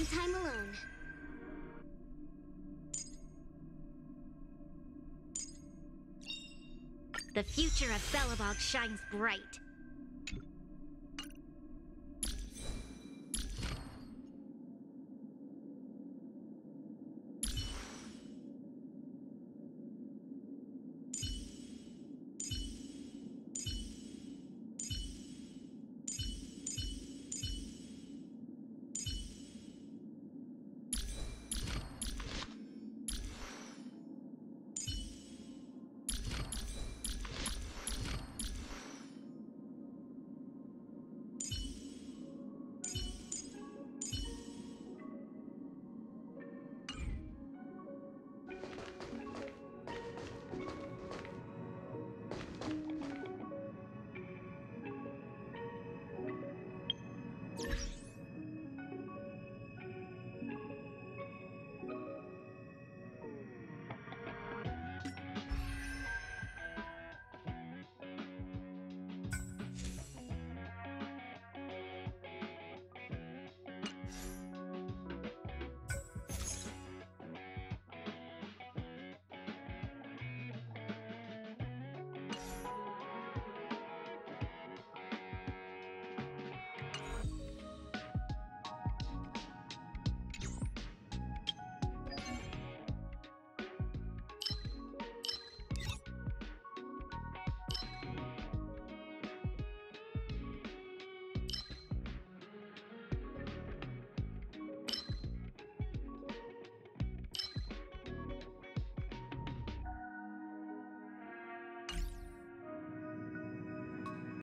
some alone. The future of Bellabog shines bright.